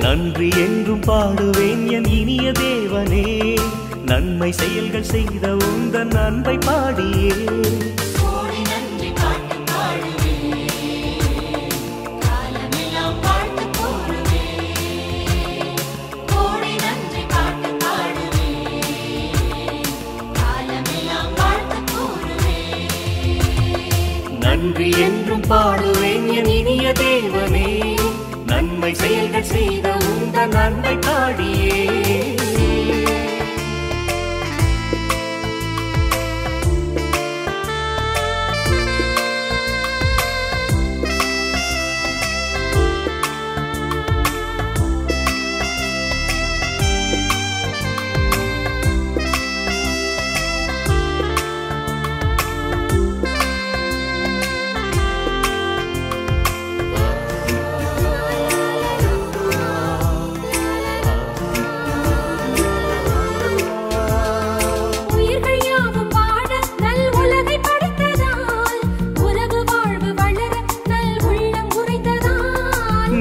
நன்றி என்றும் பாடுவேன் என் இனிய தேவனே. நன்மை செயல்கள் செய்த உந்தன் அன்பை பாடியே. நன்றி என்றும் பாடுவேன் என் இனிய தேவனே. நன்மை செயல்கள் செய்த உந்தன் நன்மை பாடியே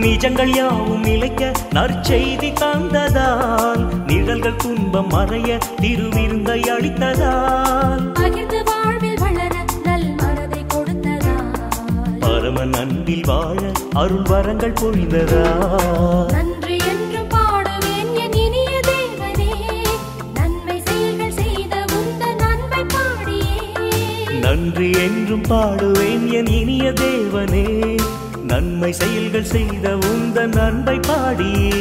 நிஜங்கள் யாவும் நிலைக்க நற்செய்தி தந்ததால் நிழல்கள் துன்பம் மறைய திருவிருந்தை அளித்ததால். பரம அன்பில் வாழ அருள் வரங்கள் பொழிந்ததால். நன்றி என்று பாடுவேன் என் இனிய தேவனே நன்மை செயல்கள் செய்த உந்தன் அன்பை பாடியே. நன்றி என்றும் பாடுவேன் என் இனிய தேவனே நன்மை செயல்கள் செய்த உந்த நன்மை பாடியே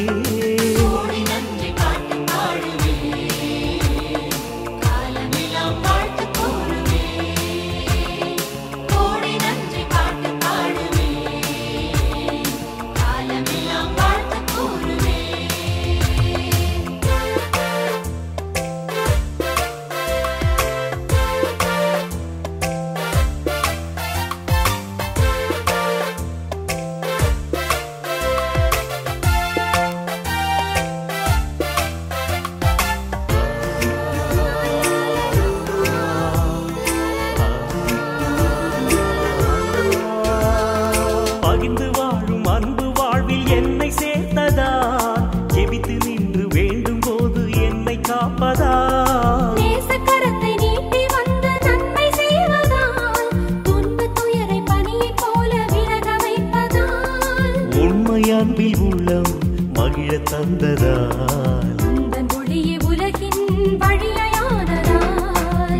அன்பில் உள்ளம் மகிழ தந்ததால்.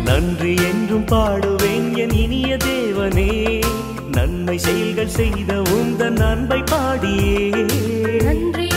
நன்றி என்றும் பாடுவேன் என் இனிய தேவனே. நன்மை செயல்கள் செய்த உந்தன் அன்பை பாடியே. நன்றி